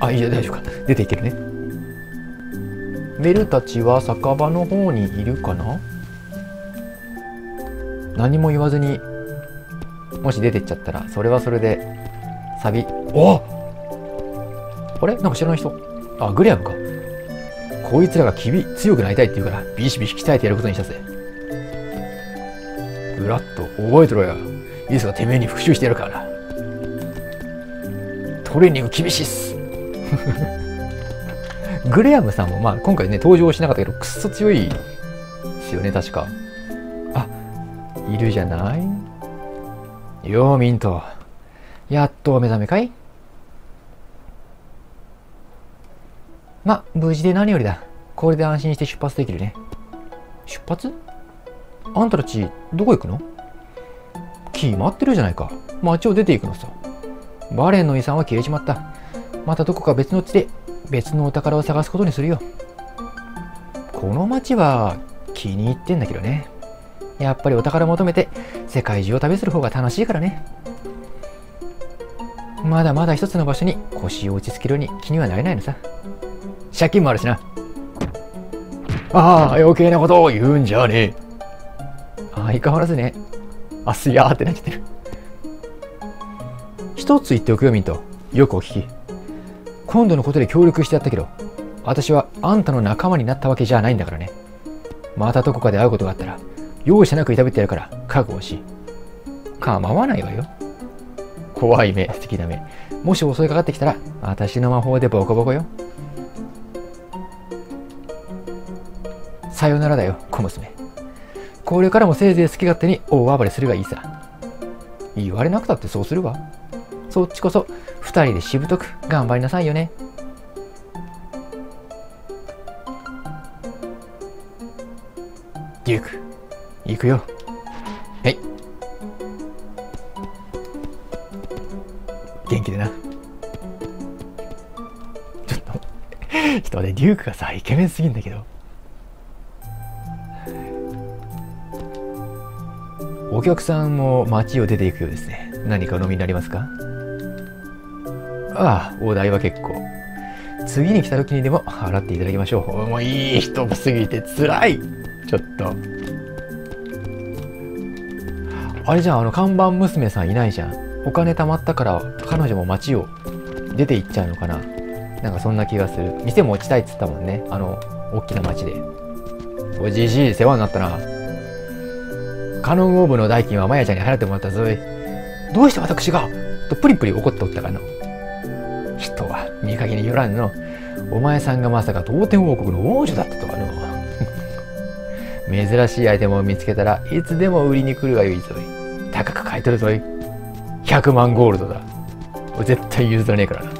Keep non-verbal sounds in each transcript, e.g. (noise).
あいや大丈夫か。出ていけるね。メルたちは酒場の方にいるかな？何も言わずにもし出てっちゃったらそれはそれでサビ。おあれ？なんか知らない人？あグレアムか。こいつらがきび強くなりたいって言うからビシビシ鍛えてやることにしたぜ。ブラッド覚えてろよ。いいですかてめえに復讐してやるからトレーニング厳しいっす。(laughs) グレアムさんもまあ今回ね登場しなかったけどくっそ強いですよね確か。あいるじゃない？ようミント。やっとお目覚めかい？ま無事で何よりだ。これで安心して出発できるね。出発？あんたたちどこ行くの？決まってるじゃないか。街を出ていくのさ。バレンの遺産は消えちまった。またどこか別の地で別のお宝を探すことにするよ。この街は気に入ってんだけどね。やっぱりお宝求めて世界中を旅する方が楽しいからね。まだまだ一つの場所に腰を落ち着けるように気にはなれないのさ。借金もあるしな。ああ余計なことを言うんじゃねえ。相変わらずね。あすやーってなっちゃってる。一つ言っておくよミント。よくお聞き。今度のことで協力してやったけど私はあんたの仲間になったわけじゃないんだからね。またどこかで会うことがあったら容赦なくいたぶってやるから覚悟し構わないわよ。怖い目素敵な目。もし襲いかかってきたら私の魔法でボコボコよ。さよならだよ小娘。これからもせいぜい好き勝手に大暴れするがいいさ。言われなくたってそうするわ。そっちこそ二人でしぶとく頑張りなさいよね。デューク行くよ。はい。元気でな。ちょっとちょっとねデュークがさイケメンすぎんだけど。お客さんも街を出ていくようですね。何かお飲みになりますか？ああお題は結構。次に来た時にでも払っていただきましょう。もういい人すぎて辛い。ちょっと。あれじゃんあの看板娘さんいないじゃん。お金貯まったから彼女も街を出て行っちゃうのかな。なんかそんな気がする。店も落ちたいっつったもんね。あの大きな街で。おじじい世話になったな。カノンオーブの代金はマヤちゃんに払ってもらったぞい。どうして私が？とプリプリ怒っておったかの人は見かけによ。らんのお前さんがまさか当天王国の王女だったとはの。珍しいアイテムを見つけたらいつでも売りに来るがよいぞい。高く買い取るぞい。100万ゴールドだ。絶対譲らねえからな。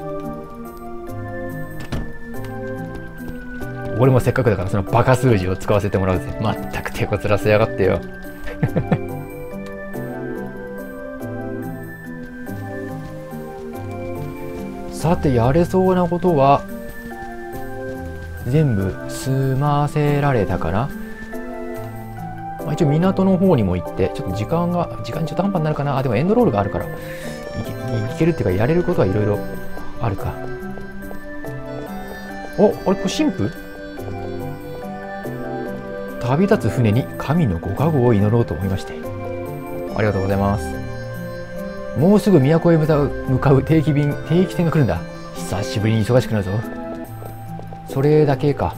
俺もせっかくだからそのバカ数字を使わせてもらうぜ。まったく手こずらせやがってよ。さてやれそうなことは全部済ませられたかな、まあ、一応港の方にも行ってちょっと時間が時間ちょっと半端になるかな？あでもエンドロールがあるからいけるっていうかやれることはいろいろあるか。おあれこれ神父？旅立つ船に神のご加護を祈ろうと思いまして。ありがとうございます。もうすぐ都へ向かう定期便定期船が来るんだ。久しぶりに忙しくなるぞ。それだけか。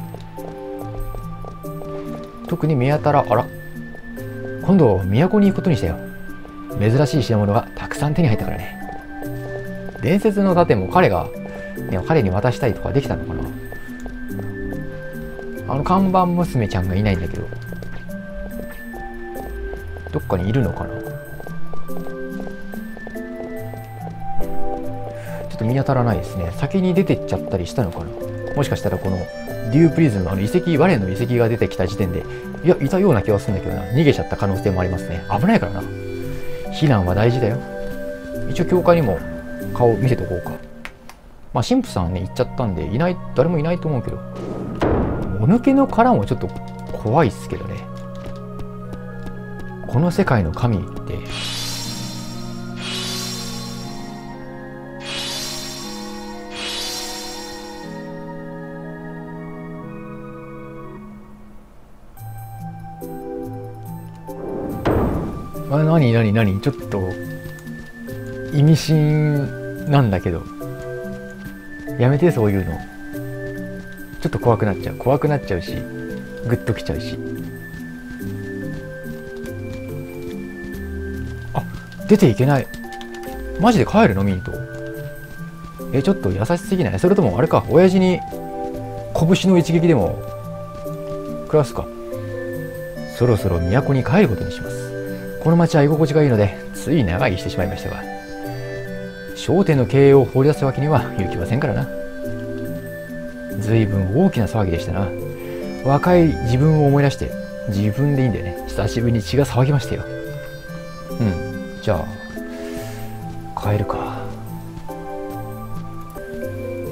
特に見当たらあら。今度都に行くことにしたよ。珍しい品物がたくさん手に入ったからね。伝説の盾も彼が、ね、彼に渡したいとかできたのかな。あの看板娘ちゃんがいないんだけど。どっかにいるのかな。っと見当たらないですね。先に出てっちゃったりしたのかな？もしかしたらこのデュープリズムのあの遺跡ワレンの遺跡が出てきた時点でいやいたような気がするんだけどな。逃げちゃった可能性もありますね。危ないからな。避難は大事だよ。一応教会にも顔見せておこうか。まあ神父さんはね行っちゃったんでいない誰もいないと思うけどお抜けの殻もちょっと怖いっすけどね。この世界の神って何何何ちょっと意味深なんだけど。やめてそういうの。ちょっと怖くなっちゃう。怖くなっちゃうしグッときちゃうし。あ出ていけない。マジで帰るのミント？えちょっと優しすぎない？それともあれか。親父に拳の一撃でも食らすか。そろそろ都に帰ることにします。この町は居心地がいいのでつい長居してしまいましたが商店の経営を放り出すわけにはいきませんからな。随分大きな騒ぎでしたな。若い自分を思い出して自分でいいんだよね。久しぶりに血が騒ぎましたよ。うん。じゃあ帰るか。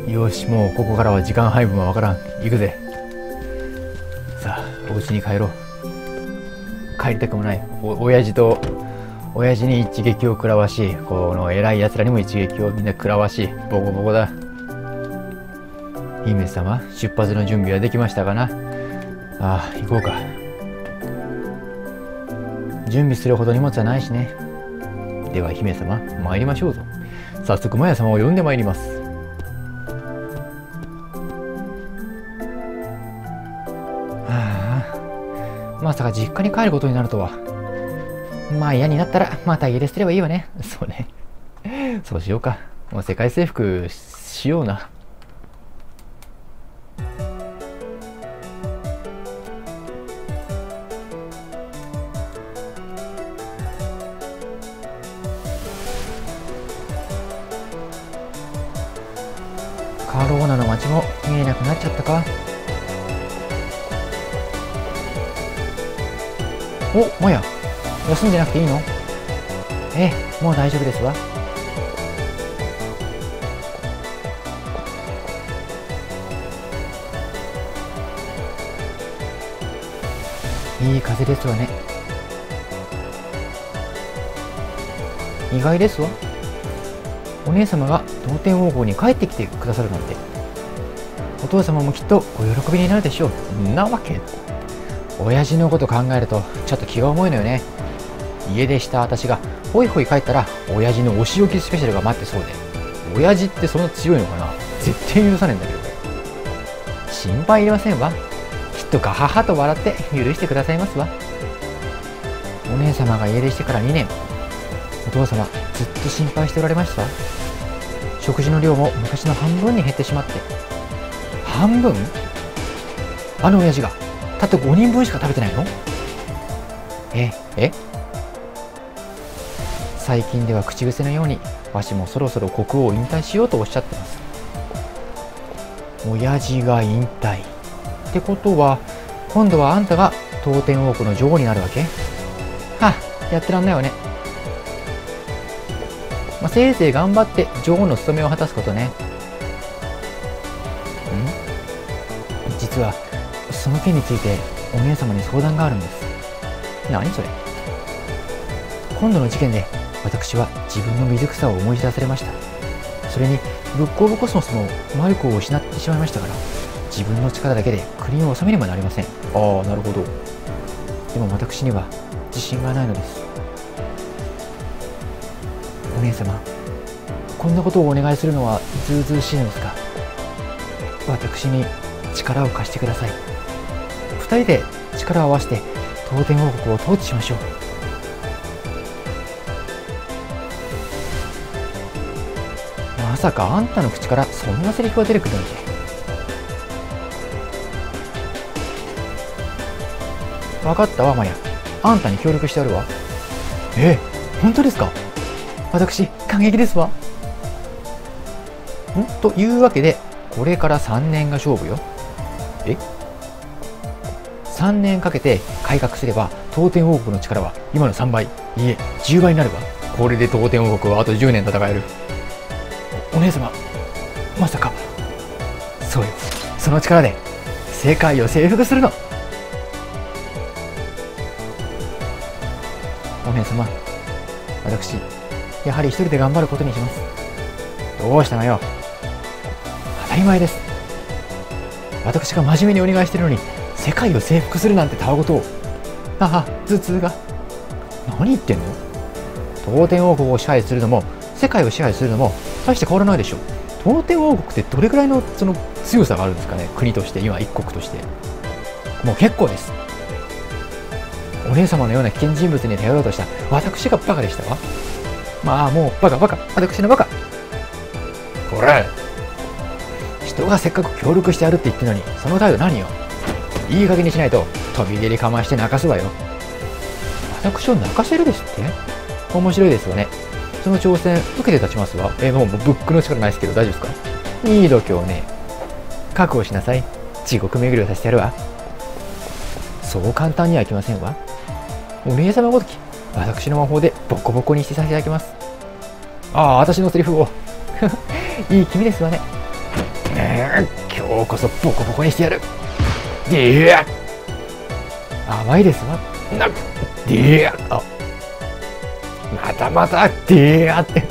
よしもうここからは時間配分はわからん。行くぜ。さあお家に帰ろう。帰りたくもない。親父と親父に一撃を食らわしこの偉い奴らにも一撃をみんな食らわしボコボコだ。姫様出発の準備はできましたかな？ああ行こうか。準備するほど荷物はないしね。では姫様参りましょうぞ。早速マヤ様を呼んで参ります。さか実家に帰ることになるとは。まあ嫌になったらまた家出すればいいわね。(laughs) そうね。そうしようか。もう世界征服しような。カローナの街も見えなくなっちゃったか。おマヤ休んでなくていいの？ええもう大丈夫ですわ。いい風ですわね。意外ですわ。お姉様が同点王国に帰ってきてくださるなんて。お父様もきっとお喜びになるでしょう。なわけ。親父のこと考えるとちょっと気が重いのよね。家出した私がホイホイ帰ったら親父のお仕置きスペシャルが待ってそうで。親父ってそんな強いのかな？絶対許さねえんだけど。心配いりませんわ。きっとガハハと笑って許してくださいますわ。お姉様が家出してから2年。お父様ずっと心配しておられました。食事の量も昔の半分に減ってしまって。半分？あの親父がたった5人分しか食べてないの？ええ？最近では口癖のようにわしもそろそろ国王を引退しようとおっしゃってます。親父が引退。ってことは今度はあんたが当店王国の女王になるわけ？はあやってらんないわね。まあ、せいぜい頑張って女王の務めを果たすことね。ん？実はその件についてお姉様に相談があるんです。何それ？今度の事件で私は自分の未熟さを思い出されました。それにブックオブコスモスもマルコを失ってしまいましたから自分の力だけで国を治めねばなりません。ああなるほど。でも私には自信がないのです。お姉様こんなことをお願いするのはずうずうしいのですが私に力を貸してください人で力を合わせて東天王国を統治しましょう。まさかあんたの口からそんなセリフが出てくるなんて分かったわマヤ。あんたに協力してやるわ。え本当ですか？私感激ですわ。ん？というわけでこれから3年が勝負よ。え？3年かけて改革すれば当店王国の力は今の3倍いえ10倍になるわこれで当店王国はあと10年戦える。お姉様まさかそうよその力で世界を征服するの。お姉様私やはり一人で頑張ることにします。どうしたのよ。当たり前です。私が真面目にお願いしてるのに世界を征服するなんてたわごとああ頭痛が。何言ってんの？東天王国を支配するのも世界を支配するのも大して変わらないでしょ。東天王国ってどれくらいのその強さがあるんですかね？国として今一国として。もう結構です。お姉様のような危険人物に頼ろうとした私がバカでしたわ。まあもうバカバカ。私のバカ。これ人がせっかく協力してやるって言ってるのにその態度何よ？いい加減にしないと飛び出りかまして泣かすわよ。私を泣かせるですって？面白いですよね。その挑戦受けて立ちますわ。えもうブックの力ないですけど大丈夫ですか？いい度胸ね。覚悟しなさい。地獄巡りをさせてやるわ。そう簡単にはいきませんわ。お姉様ごとき私の魔法でボコボコにしてさせていただきます。ああ私のセリフを。(laughs) いい君ですわね。えー、今日こそボコボコにしてやる。でや。甘いですわ。なでや。あ。またまたでやって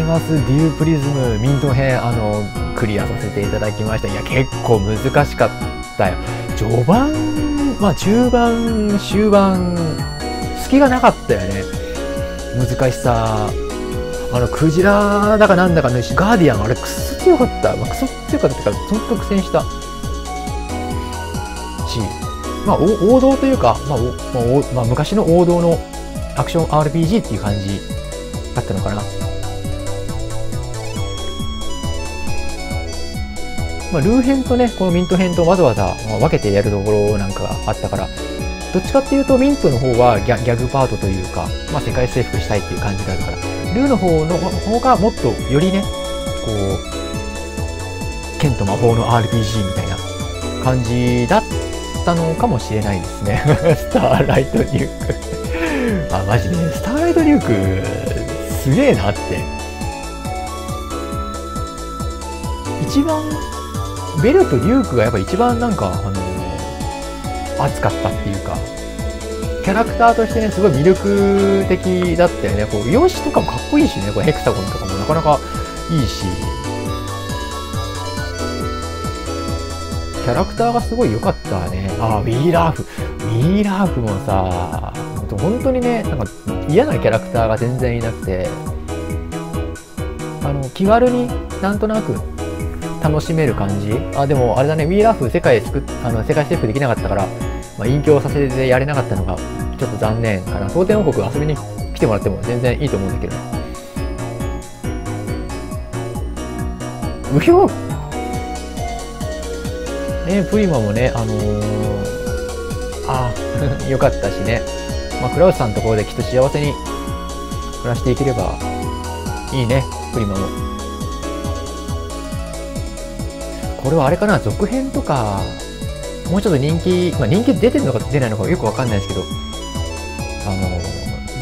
います。デュープリズムミント編、あの、クリアさせていただきました。いや、結構難しかったよ。序盤、まあ中盤、終盤、隙がなかったよね。難しさ。あの、クジラだかなんだかね、ガーディアン、あれクソ強かった。まあ、クソ強かったっていうか、ほんと苦戦した。し、まあ、王道というか、まあ、まあ、まあ、昔の王道のアクション RPG っていう感じだったのかな。まあ、ルー編とね、このミント編とわざわざ分けてやるところなんかがあったから、どっちかっていうとミントの方はギャギャグパートというか、まあ、世界征服したいっていう感じがあるから、ルーの方の方がもっとよりね、こう、剣と魔法の RPG みたいな感じだったのかもしれないですね。(laughs) スターライトデューク (laughs) あ、マジで、スターライトデューク、すげえなって。一番、ベルとデュークがやっぱ一番なんか、あのー、熱かったっていうか、キャラクターとしてね、すごい魅力的だったよね。こう、容姿とかもかっこいいしね、これヘクサゴンとかもなかなかいいし、キャラクターがすごい良かったね。ああ、ウィーラーフ。ウィーラーフもさ、本当にね、なんか嫌なキャラクターが全然いなくて、あの、気軽になんとなく楽しめる感じ？あ、でもあれだね、ウィーラーフ世界作、あの、世界征服できなかったから、まあ、隠居させてやれなかったのが、ちょっと残念かな。当店王国遊びに来てもらっても全然いいと思うんだけど。うひょね、プリマもね、あのー、ああ、(laughs) よかったしね。まあ、クラウスさんのところできっと幸せに暮らしていければいいね、プリマも。これはあれかな、続編とか、もうちょっと人気、まあ、人気出てるのか出ないのかよくわかんないですけど、あの、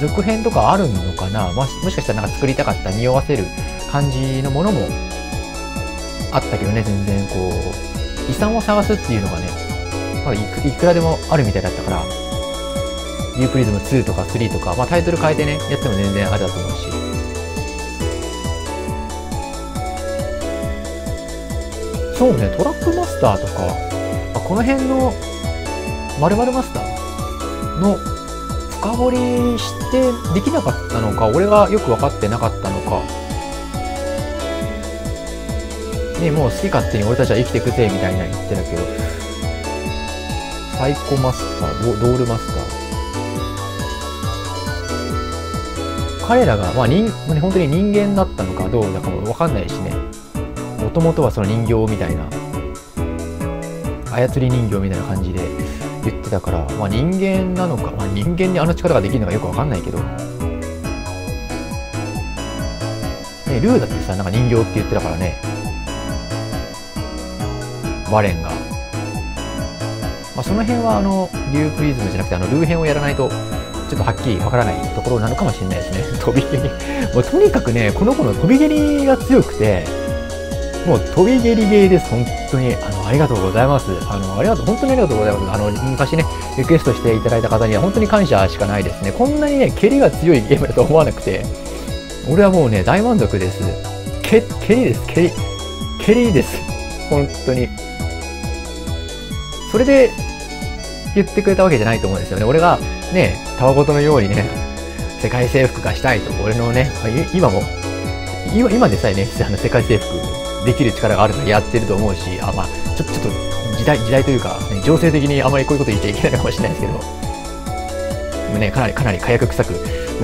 続編とかあるのかな、まあ、もしかしたらなんか作りたかった匂わせる感じのものもあったけどね、全然こう、遺産を探すっていうのがね、まあ、いくらでもあるみたいだったから、ユープリズム2とか3とか、まあ、タイトル変えてね、やっても全然ありだと思うし。そうね、トラップマスターとか、あこの辺の〇〇マスター？の深掘りしてできなかったのか、俺がよく分かってなかったのか、ね、もう好き勝手に俺たちは生きてくぜみたいな言ってたけど、サイコマスター、ドールマスター、彼らが、まあ人、本当に人間だったのかどうだかもわかんないしね。もともとはその人形みたいな、操り人形みたいな感じで言ってたから、まあ人間なのか、まあ人間にあの力ができるのかよくわかんないけど。ね、ルーだってさ、なんか人形って言ってたからね。バレンが。まあ、その辺はあのリュープリズムじゃなくてあのルー編をやらないとちょっとはっきりわからないところなのかもしれないですね飛び蹴りもうとにかくねこの子の飛び蹴りが強くてもう飛び蹴りゲーです本当にあのありがとうございます。あのありがとう本当にありがとうございます。あの昔ねリクエストしていただいた方には本当に感謝しかないですね。こんなにね蹴りが強いゲームだと思わなくて俺はもうね大満足です。蹴りです。蹴り蹴りです。本当に。それで言ってくれたわけじゃないと思うんですよね。俺がね、たわごとのようにね、世界征服化したいと、俺のね、今も、今今でさえね、あの世界征服できる力があるのやってると思うし、あ、まあ、ちょちょっと時代、時代というか、ね、情勢的にあまりこういうこと言っちゃいけないかもしれないですけど、ね、かなり、かなり火薬臭くな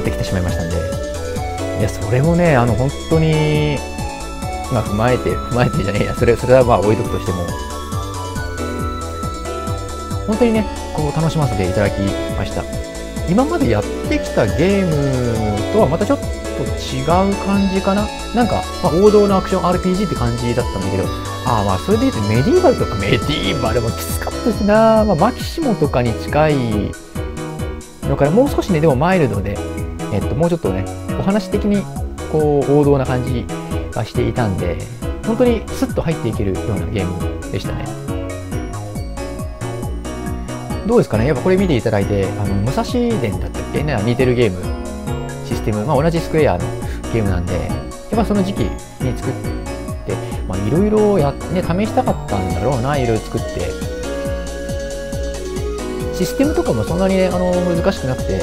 ってきてしまいましたんで、いや、それもね、あの、本当に、まあ、踏まえて、踏まえてじゃねえや、それ、それはまあ置いとくとしても、本当にね、こう楽しませていただきました。今までやってきたゲームとはまたちょっと違う感じかな？なんか、まあ、王道のアクション RPG って感じだったんだけど、ああまあそれで言うとメディーバルとかメディーバルもきつかったしな、まあ、マキシモとかに近いのからもう少しね、でもマイルドで、えっと、もうちょっとね、お話的にこう王道な感じがしていたんで、本当にスッと入っていけるようなゲームでしたね。どうですかね？やっぱこれ見ていただいて、あの武蔵伝だったっけ？ね、似てるゲーム、システム、まあ、同じスクエアのゲームなんで、やっぱその時期に作って、まあ、いろいろや、ね、試したかったんだろうな、いろいろ作って。システムとかもそんなにね、あの、難しくなくて、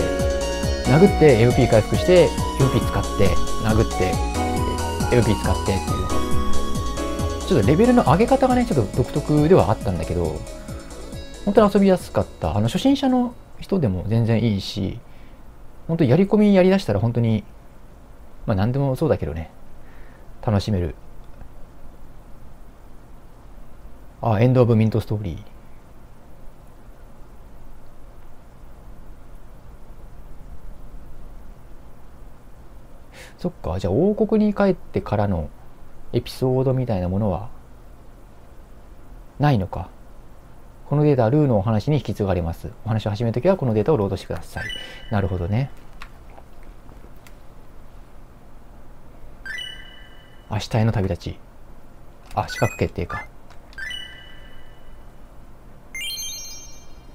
殴って MP 回復して、MP 使って、殴って、MP 使ってっていうのが、ちょっとレベルの上げ方がね、ちょっと独特ではあったんだけど、本当に遊びやすかったあの初心者の人でも全然いいし本当やり込みやりだしたら本当にまあ何でもそうだけどね。楽しめる。あエンド・オブ・ミント・ストーリーそっか。じゃあ王国に帰ってからのエピソードみたいなものはないのか。このデータはルーのお話に引き継がれます。お話を始めるときはこのデータをロードしてください。なるほどね。明日への旅立ち。あ、資格決定か。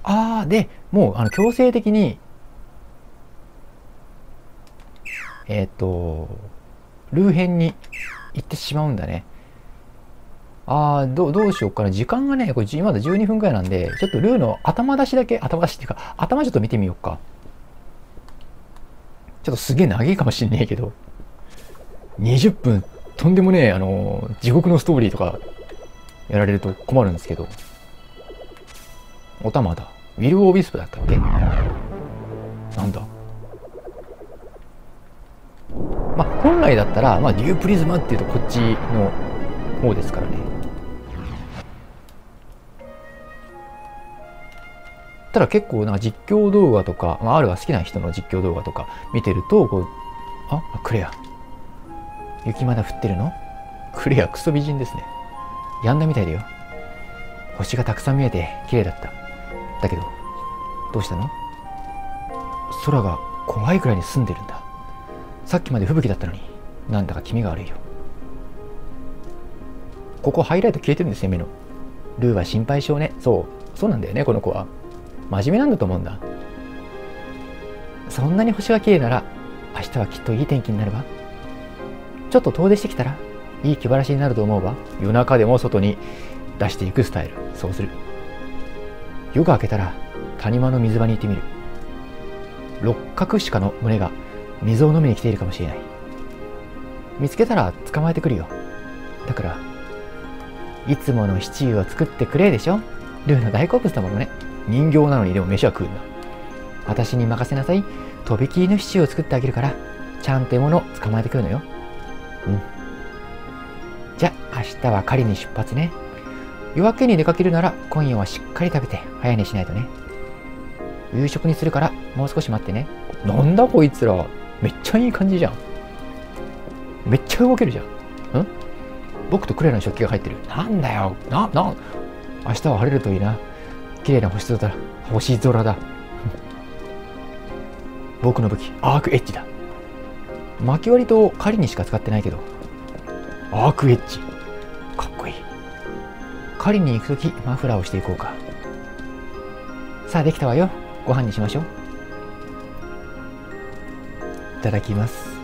ああ、で、もう、あの、強制的に、えっ、ー、と、ルー編に行ってしまうんだね。ああ、どどうしようかな。時間がね、これまだ12分くらいなんで、ちょっとルーの頭出しだけ、頭出しっていうか、頭ちょっと見てみようか。ちょっとすげえ長いかもしんねえけど、20分、とんでもねえ、あの、地獄のストーリーとか、やられると困るんですけど。お玉だ。ウィル・オービスプだったっけ？なんだ？まあ、本来だったら、まあ、ニュープリズムっていうとこっちの方ですからね。ただ結構なんか実況動画とか、まあ、R が好きな人の実況動画とか見てると、こう、あ、クレア。雪まだ降ってるの？クレアクソ美人ですね。やんだみたいだよ。星がたくさん見えて綺麗だった。だけど、どうしたの？空が怖いくらいに澄んでるんだ。さっきまで吹雪だったのに、なんだか気味が悪いよ。ここハイライト消えてるんですよ、目の。ルーは心配性ね。そう。そうなんだよね、この子は。真面目なんだと思うんだ。そんなに星が綺麗なら明日はきっといい天気になるわ。ちょっと遠出してきたらいい気晴らしになると思うわ。夜中でも外に出していくスタイル。そうする。夜が明けたら谷間の水場に行ってみる。六角鹿の群れが水を飲みに来ているかもしれない。見つけたら捕まえてくるよ。だからいつものシチューを作ってくれでしょ？ルーの大好物だものね。人形なのにでも飯は食うんだ。私に任せなさい。とびきりのシチューを作ってあげるから、ちゃんと獲物捕まえてくるのよ。うん。じゃあ、明日は狩りに出発ね。夜明けに出かけるなら、今夜はしっかり食べて、早寝しないとね。夕食にするから、もう少し待ってね。なんだこいつら。めっちゃいい感じじゃん。めっちゃ動けるじゃん。ん？僕とクレアの食器が入ってる。なんだよ。な、な、明日は晴れるといいな。綺麗な星空だ。星空だ。(laughs) 僕の武器アークエッジだ。巻き割りと狩りにしか使ってないけど。アークエッジ。かっこいい。狩りに行くときマフラーをしていこうか。さあできたわよ。ご飯にしましょう。いただきます。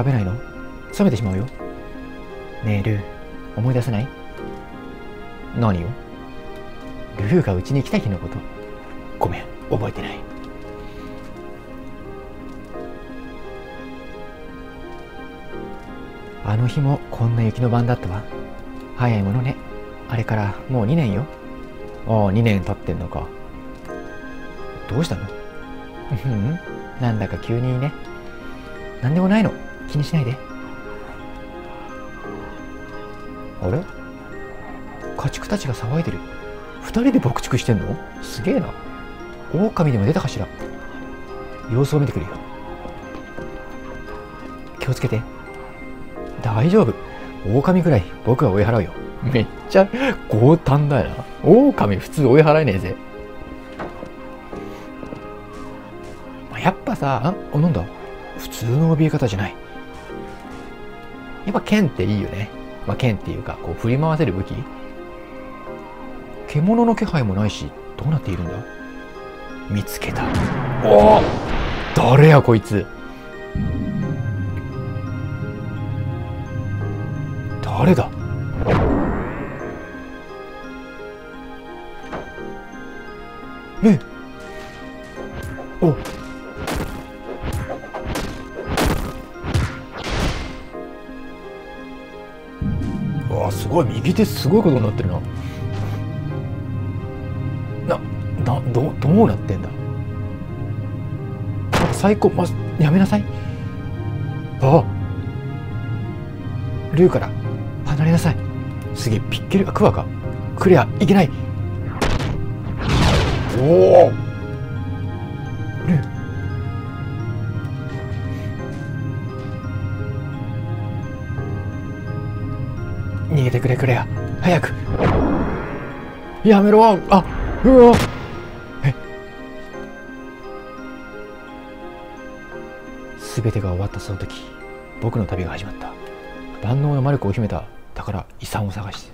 食べないの？冷めてしまうよ。ねえルー。思い出せない？何を？ルーがうちに来た日のこと。ごめん。覚えてない。あの日もこんな雪の晩だったわ。早いものね。あれからもう2年よ。ああ2年経ってんのか。どうしたの？(laughs) うん。なんだか急にね。なんでもないの。気にしないで。あれ？家畜たちが騒いでる。二人で牧畜してんの？すげえな。狼でも出たかしら。様子を見てくるよ。気をつけて。大丈夫。狼ぐらい僕が追い払うよ。めっちゃ強胆だよな。狼普通追い払えねえぜ。やっぱさあなんだ？普通の怯え方じゃない。やっぱ剣っていいよね。まあ剣っていうかこう振り回せる武器。獣の気配もないしどうなっているんだ？見つけた。おお誰やこいつすごい右手すごいことになってるな。ななどどうなってんだ？最高、ま、やめなさい。あルーから離れなさい。すげえピッケルあクワか。クレアいけない。おおやめろ。あうわ。え。全てが終わったその時僕の旅が始まった。万能な魔力を秘めた宝遺産を探して。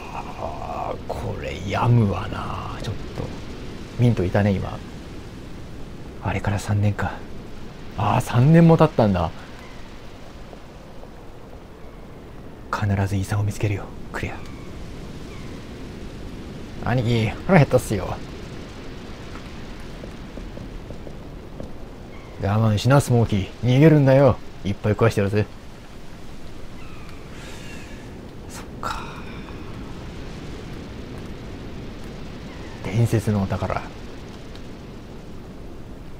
ああこれ病むわな。ちょっと。ミントいたね今。あれから3年か。ああ3年も経ったんだ。必ず遺産を見つけるよ。クレア。兄貴腹減ったっすよ。我慢しなスモーキー。逃げるんだよ。いっぱい食わしてるぜ。そっか。伝説のお宝。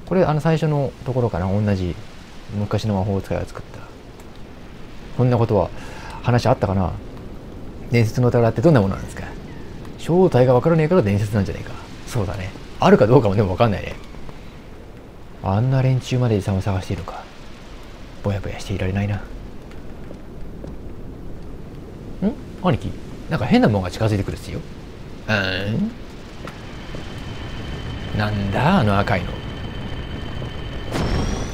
これあの最初のところかな。同じ昔の魔法使いが作った。こんなことは話あったかな？伝説のお宝ってどんなものなんですか？正体がわからねえから伝説なんじゃねえか？そうだね。あるかどうかもでもわかんないね。あんな連中まで遺産を探しているのか？ぼやぼやしていられないな。ん？兄貴なんか変なもんが近づいてくるっすよ。うん？なんだ？あの赤いの。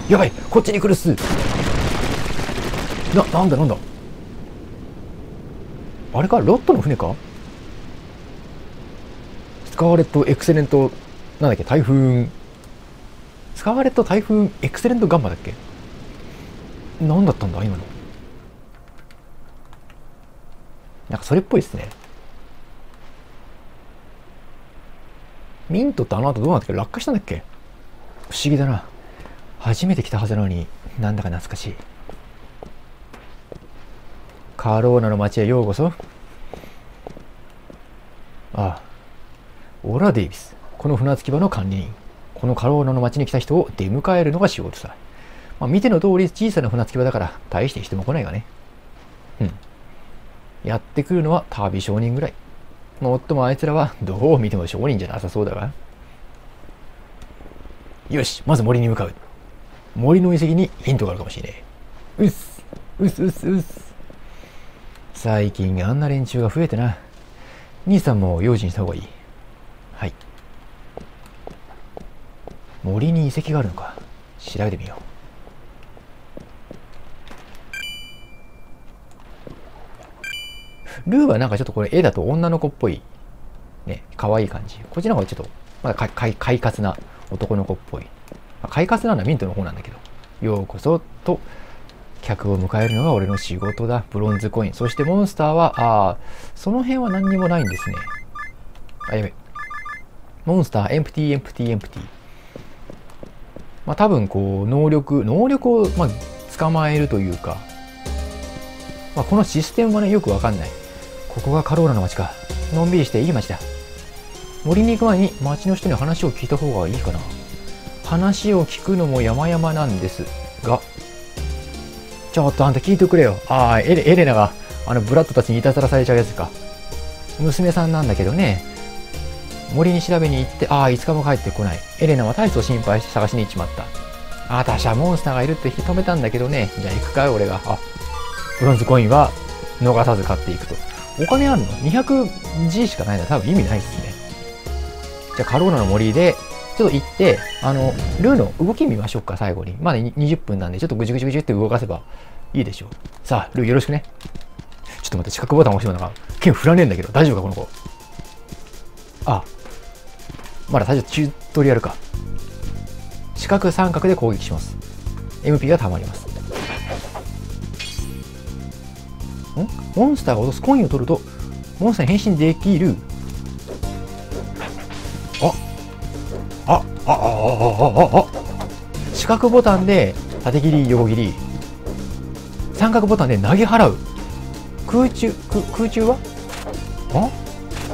やばい！こっちに来るっす。な、なんだ？なんだ？あれか？ロットの船か？スカーレットエクセレントなんだっけ台風スカーレット台風エクセレントガンマだっけ？何だったんだ今の。なんかそれっぽいですね。ミントってあの後どうなったっけ？落下したんだっけ？不思議だな。初めて来たはずなのになんだか懐かしい。カローナの町へようこそ。ああオラ・デイビス。この船着き場の管理人。このカローナの町に来た人を出迎えるのが仕事さ、まあ、見ての通り小さな船着き場だから大して人も来ないがね。うん。やってくるのは旅商人ぐらい。もっともあいつらはどう見ても商人じゃなさそうだが。よしまず森に向かう。森の遺跡にヒントがあるかもしれねえ。うっす、うっす、うっす、うっす。最近あんな連中が増えてな。兄さんも用心した方がいい。はい。森に遺跡があるのか。調べてみよう。ルーはなんかちょっとこれ絵だと女の子っぽい、ね、可愛い感じ。こっちの方がちょっと、まだかか快活な男の子っぽい。まあ、快活なのはミントの方なんだけど。ようこそと、客を迎えるのが俺の仕事だ。ブロンズコイン。そしてモンスターは、ああ、その辺は何にもないんですね。あ、やべ。モンスター、エンプティ、エンプティ、エンプティ。まあ多分こう、能力、能力を、まあ、捕まえるというか、まあこのシステムはね、よくわかんない。ここがカローラの街か。のんびりしていい街だ。森に行く前に街の人に話を聞いた方がいいかな。話を聞くのも山々なんですが、ちょっとあんた聞いてくれよ。ああ、エレナが、あのブラッドたちにいたずらされちゃうやつか。娘さんなんだけどね、森に調べに行って、ああ、5日も帰ってこない。エレナは大層心配して探しに行っちまった。あ、私はモンスターがいるって引き止めたんだけどね。じゃあ行くかい、俺が。あ、ブロンズコインは逃さず買っていくと。お金あるの ?200G しかないな多分意味ないっすね。じゃあカローナの森で、ちょっと行って、あの、ルーの動き見ましょうか、最後に。まだ20分なんで、ちょっとぐじゅぐじゅぐじゅって動かせばいいでしょう。さあ、ルーよろしくね。ちょっと待って、四角ボタン押してもなんか、剣振らねえんだけど、大丈夫か、この子。あ、まだ最初チュートリアルか。四角三角で攻撃します。MP が溜まります。ん？モンスターが落とすコインを取ると、モンスターに変身できる。あ、あ、あ、あ、あ、ああ、四角ボタンで縦切り、横切り。三角ボタンで投げ払う。空中、空中は？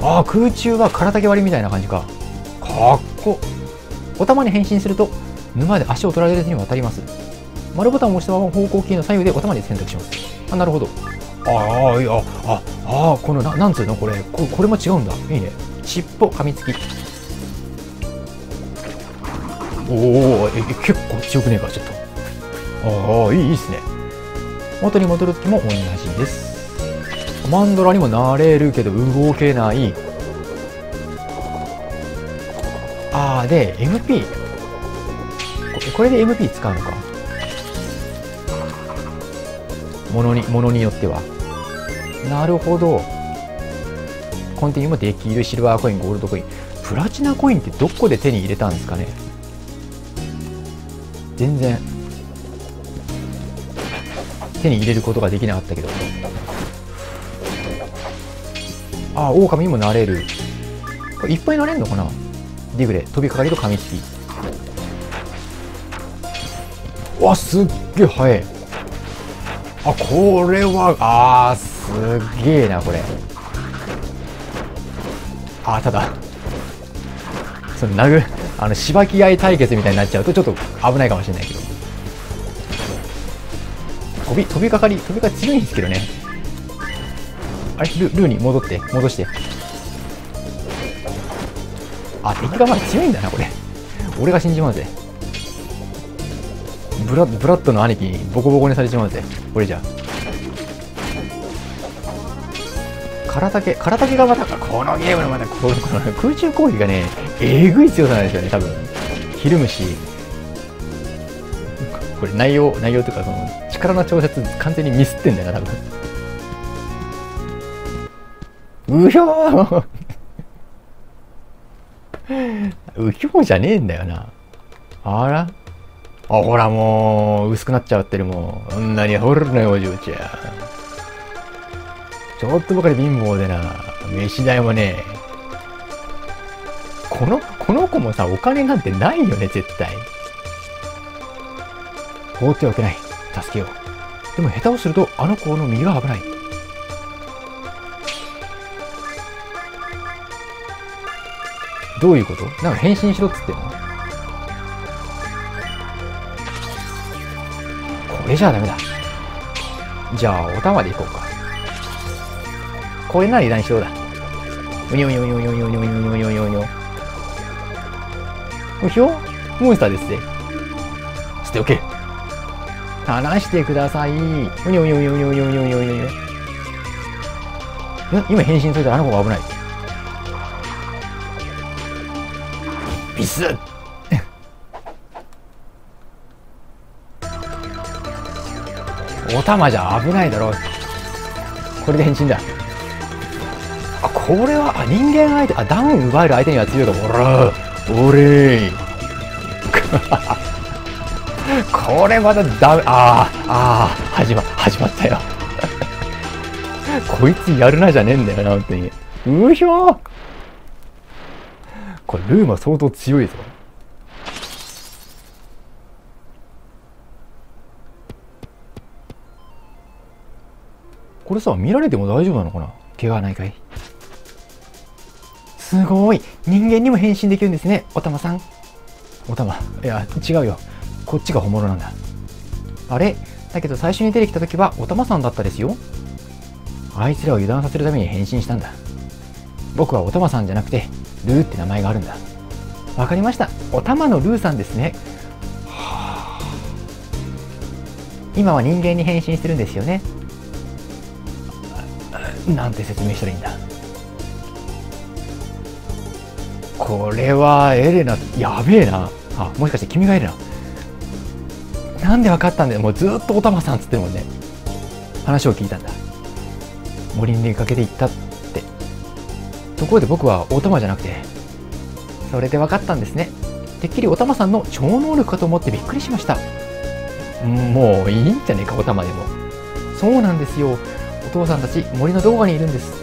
あ？あ、空中は空竹割りみたいな感じか。かっこ。お玉に変身すると沼で足を取られずに渡ります。丸ボタンを押したまま方向キーの左右でお玉で選択します。あなるほど。ああいやああこのななんつうの？これここれも違うんだ。いいね。尻尾噛みつき。おお結構強くねえかちょっとああいいいいっすね元に戻る時も同じですマンドラにもなれるけど動けないああ、で、MP。これで MP 使うのか。ものに、ものによっては。なるほど。コンティニューもできるシルバーコイン、ゴールドコイン。プラチナコインってどこで手に入れたんですかね全然手に入れることができなかったけど。ああ狼にもなれる。これいっぱいなれんのかな？ディグレ飛びかかりと噛みつき。わすっげえ速い。あこれはあーすげえなこれ。あただ。その殴あのしばき合い対決みたいになっちゃうとちょっと危ないかもしれないけど飛び飛びかかり飛びかかり強いんですけどねあれルルーに戻って戻してあ、敵がまだ強いんだな、これ。俺が死んじまうぜ。ブラブラッドの兄貴にボコボコにされちまうぜ。これじゃあ。空竹、空竹がまた、このゲームのまた、このこの空中攻撃がね、えぐい強さなんですよね、多分。ヒルムシ。これ内容、内容というか、その、力の調節完全にミスってんだよな、多分。うひょーうひょうじゃねえんだよな。あらあ、ほらもう、薄くなっちゃってるもん。そんなに掘るなよ、お嬢ちゃん。ちょっとばかり貧乏でな。飯代もねこの、この子もさ、お金なんてないよね、絶対。放っておけない。助けよう。でも下手をすると、あの子の身が危ない。どういうこと？なんか変身しろっつってんの？これじゃダメだ。じゃあ、お玉で行こうか。これなら油断しようだ。うにょうにょうにょうにょうにょうにょうにょうにょうにょうにょうにょう？ひょモンスターですぜ。捨ておけ。話してください。うにょうにょうにょうにょうにょうにょうにょうにょうにょ。今変身されたあの子が危ない。ビスッ (laughs) お玉じゃ危ないだろうこれで変身だこれはあ人間相手あダウン奪える相手には強いかもおらおれこれまたダメ。あーあー始ま始まったよ。こいつやるなじゃねえんだよな本当に。うひょー。これルーマ相当強いぞ。これさ見られても大丈夫なのかな？怪我はないかい。すごい。人間にも変身できるんですね。おたまさん。おたま。いや違うよ。こっちが本物なんだ。あれ？だけど最初に出てきた時はおたまさんだったですよ。あいつらを油断させるために変身したんだ。僕はおたまさんじゃなくてルーって名前があるんだ。わかりました。おたまのルーさんですね。今は人間に変身してるんですよね。なんて説明したらいいんだこれはエレナやべえな。あもしかして君がエレナ？なんで分かったんだよ。もうずっとおたまさんっつってもね。話を聞いたんだ。森に出かけていったって。ところで僕はおたまじゃなくてそれで分かったんですね。てっきりおたまさんの超能力かと思ってびっくりしました。もういいんじゃねえかおたまでも。そうなんですよ。お父さんたち森のどこかにいるんです。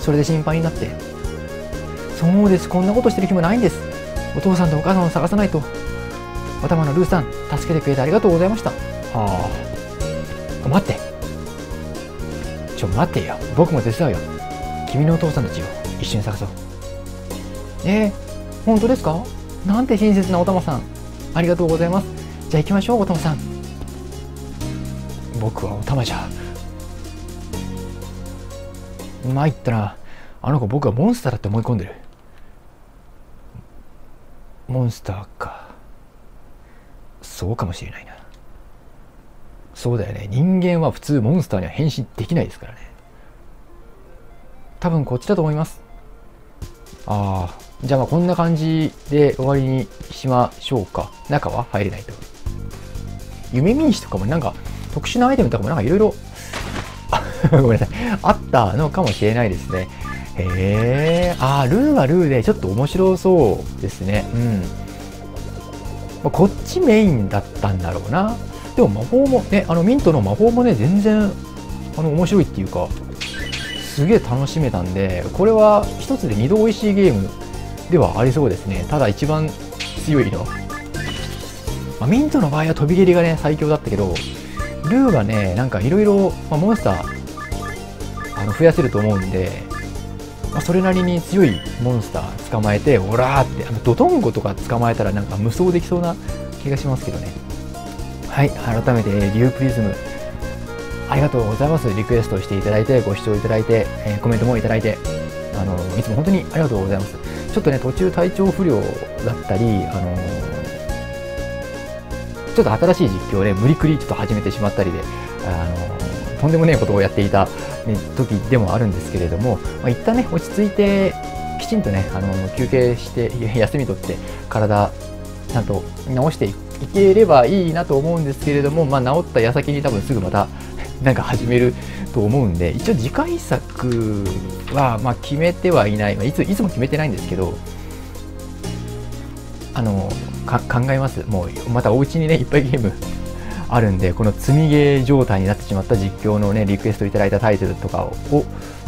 それで心配になって。そうです。こんなことしてる暇ないんです。お父さんとお母さんを探さないと。おたまのルーさん助けてくれてありがとうございました。はあ。待って。ちょ待ってよ。僕も手伝うよ。君のお父さんたちを一緒に探そう。えー、本当ですか？なんて親切なおたまさん。ありがとうございます。じゃあ行きましょうおたまさん。僕はおたまじゃ。参ったな。あの子僕はモンスターだって思い込んでるモンスターか。そうかもしれないな。そうだよね。人間は普通モンスターには変身できないですからね。多分こっちだと思います。ああじゃあまあこんな感じで終わりにしましょうか。中は入れないと。夢見石とかもなんか特殊なアイテムとかもなんかいろいろごめんなさい。あったのかもしれないですね。へえあルーはルーでちょっと面白そうですね。うん、まあ、こっちメインだったんだろうな。でも魔法もねあのミントの魔法もね全然あの面白いっていうかすげえ楽しめたんでこれは一つで二度美味しいゲームではありそうですね。ただ一番強いの、まあ、ミントの場合は飛び蹴りがね最強だったけどルーはねなんかいろいろモンスターあの増やせると思うんで、まあ、それなりに強いモンスター捕まえてオラーってあのドトンゴとか捕まえたらなんか無双できそうな気がしますけどね。はい改めてリュープリズム。ありがとうございます。リクエストしていただいてご視聴いただいて、えー、コメントもいただいてあのいつも本当にありがとうございます。ちょっとね途中体調不良だったりあのちょっと新しい実況をね無理くりちょっと始めてしまったりであのとんでもねえことをやっていた、ね、時でもあるんですけれども、まあ、一旦ね落ち着いてきちんとねあの休憩して (laughs) 休み取って体ちゃんと直していければいいなと思うんですけれども、まあ、治った矢先に多分すぐまた (laughs) なんか始めると思うんで一応次回作はま決めてはいない、まあ、いついつも決めてないんですけどあの考えます。もうまたお家にねいっぱいゲームあるんでこの積みゲー状態になってしまった実況のねリクエストいただいたタイトルとかを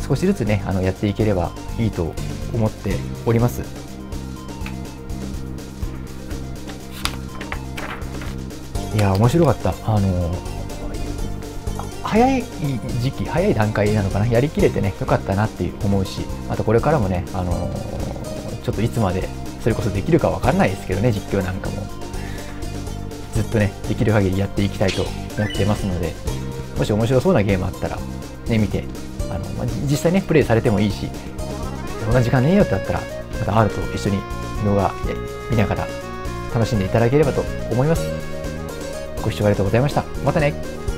少しずつねあのやっていければいいと思っております。いや面白かった。あの早い時期早い段階なのかな？やりきれてねよかったなって思うしまたこれからもねあのちょっといつまでそれこそできるかわかんないですけどね実況なんかも。ずっとねできる限りやっていきたいと思ってますのでもし面白そうなゲームあったらね見てあの、まあ、実際ねプレイされてもいいしそんな時間ねえよってあったらまた R と一緒に動画で見ながら楽しんでいただければと思います。ご視聴ありがとうございました。またね。